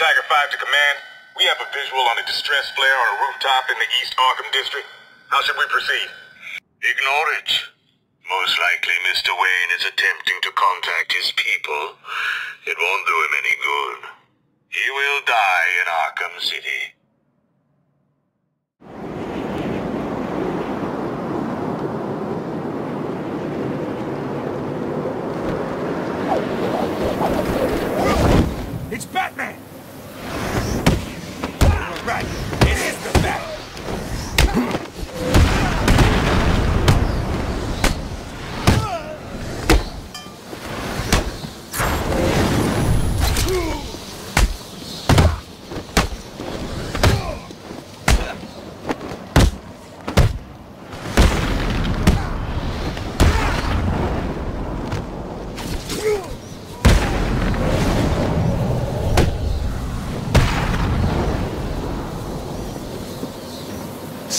Tiger 5 to command. We have a visual on a distress flare on a rooftop in the East Arkham district. How should we proceed? Ignore it. Most likely Mr. Wayne is attempting to contact his people. It won't do him any good. He will die in Arkham City. It's Batman! Right, it is the Bat!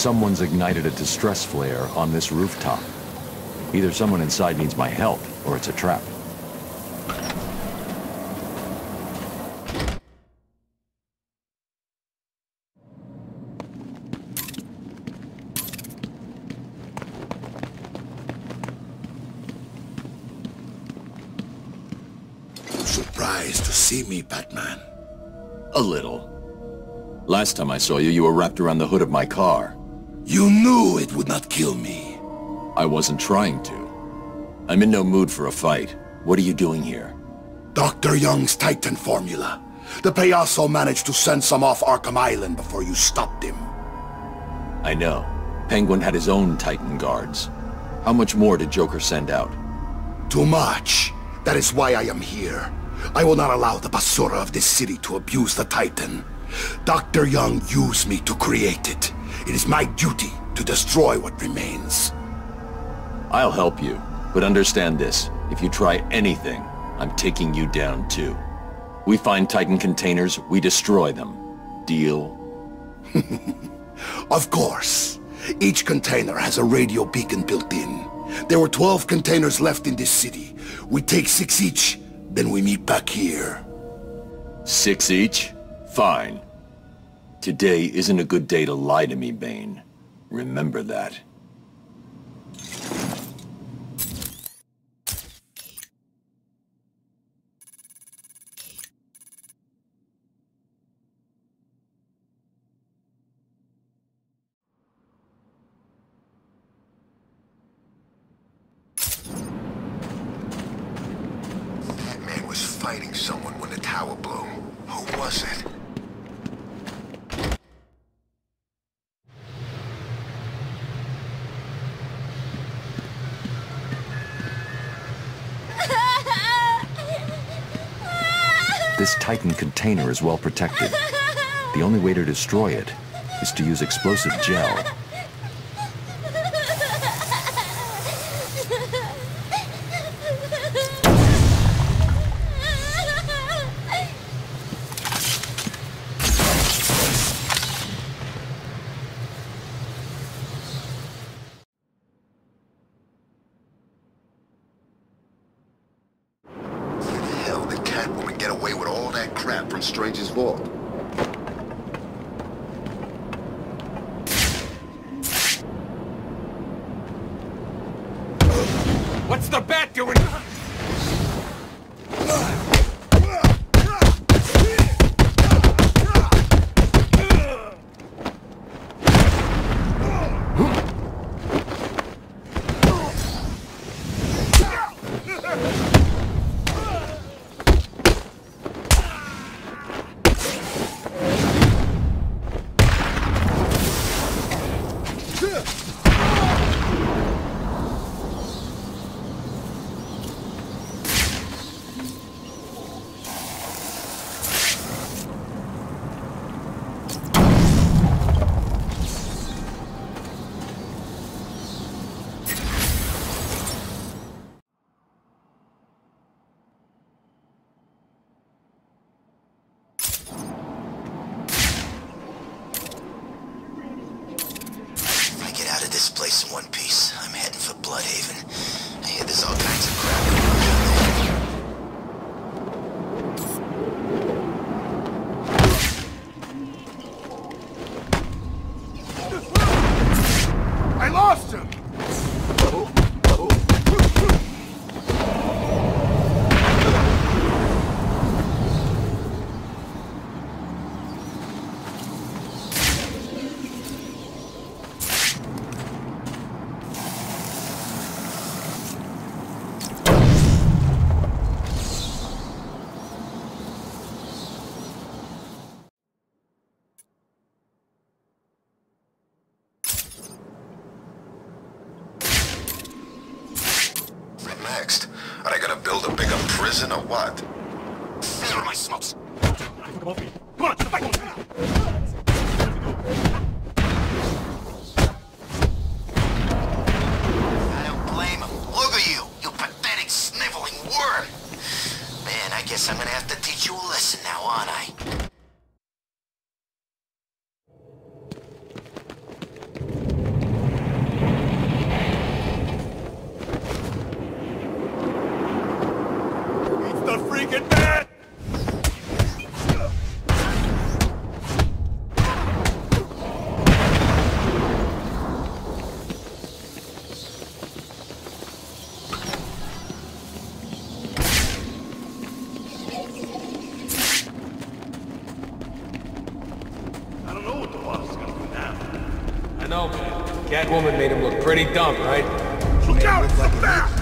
Someone's ignited a distress flare on this rooftop. Either someone inside needs my help, or it's a trap. Surprised to see me, Batman. A little. Last time I saw you, you were wrapped around the hood of my car. You knew it would not kill me. I wasn't trying to. I'm in no mood for a fight. What are you doing here? Dr. Young's Titan formula. The Payaso managed to send some off Arkham Island before you stopped him. I know. Penguin had his own Titan guards. How much more did Joker send out? Too much. That is why I am here. I will not allow the Basura of this city to abuse the Titan. Dr. Young used me to create it. It is my duty to destroy what remains. I'll help you, but understand this. If you try anything, I'm taking you down too. We find Titan containers, we destroy them. Deal? Of course. Each container has a radio beacon built in. There were 12 containers left in this city. We take six each, then we meet back here. Six each? Fine. Today isn't a good day to lie to me, Bane. Remember that. That man was fighting someone when the tower blew. Who was it? This Titan container is well protected. The only way to destroy it is to use explosive gel. Hell, did Catwoman get away with all that crap from Strange's vault? What's the Bat doing? If I get out of this place in one piece, I'm heading for Blüdhaven. I hear there's all kinds of crap going on down there. lost him! What next? Are they gonna build a or what? These are my smokes! I don't blame him. Look at you, you pathetic, sniveling worm. Man, I guess I'm gonna have to teach you a lesson now, aren't I? It's the freaking bat! I don't know what the boss is gonna do now. I know, man. Catwoman made him look pretty dumb, right? Look out, it's the bat!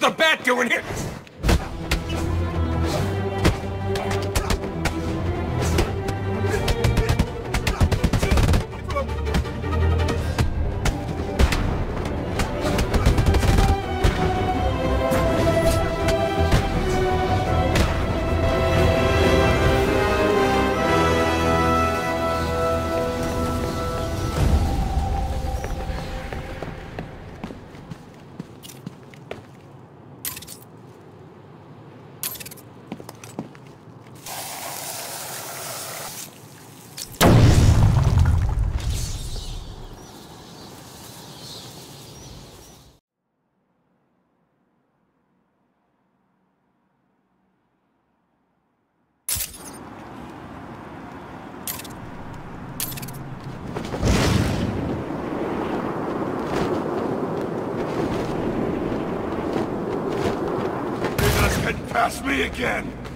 The bat doing here? Past me again!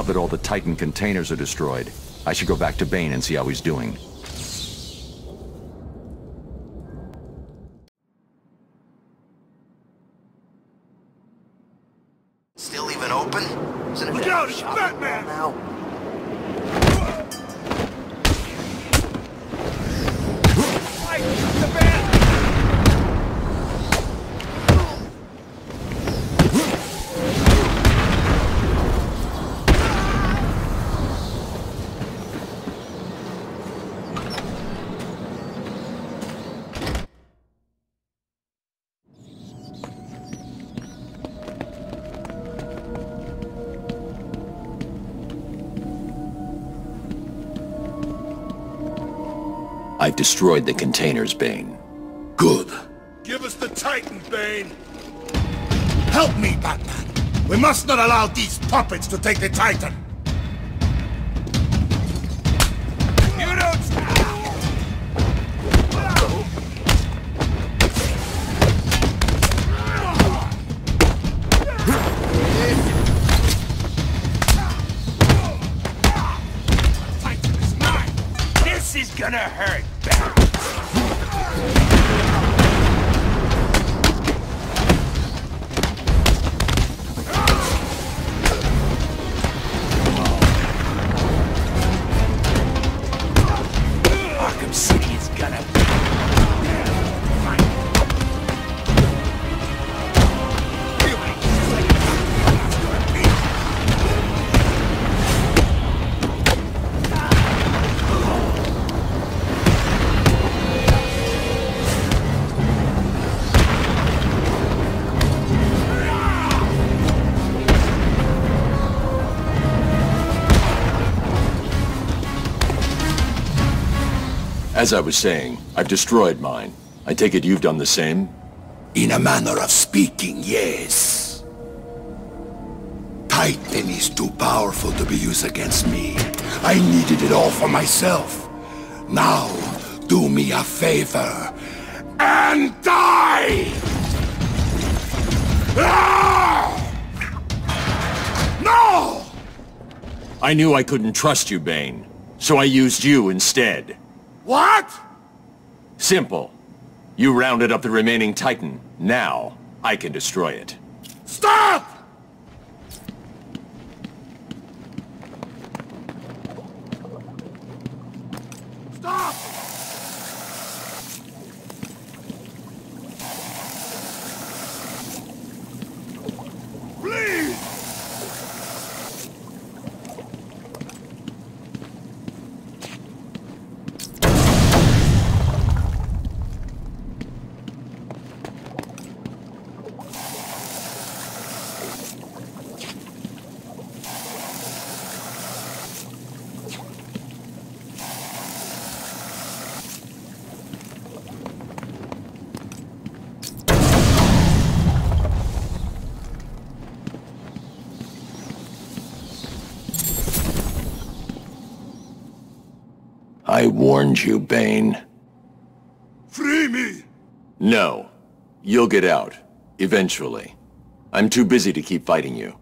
Now that all the Titan containers are destroyed, I should go back to Bane and see how he's doing. Still even open? Isn't it Look out, it's Batman! now? I've destroyed the containers, Bane. Good. Give us the Titan, Bane! Help me, Batman. We must not allow these puppets to take the Titan. As I was saying, I've destroyed mine. I take it you've done the same? In a manner of speaking, yes. Titan is too powerful to be used against me. I needed it all for myself. Now, do me a favor and die! Ah! No! I knew I couldn't trust you, Bane. So I used you instead. What? Simple. You rounded up the remaining Titan. Now, I can destroy it. Stop! I warned you, Bane. Free me! No. You'll get out. Eventually. I'm too busy to keep fighting you.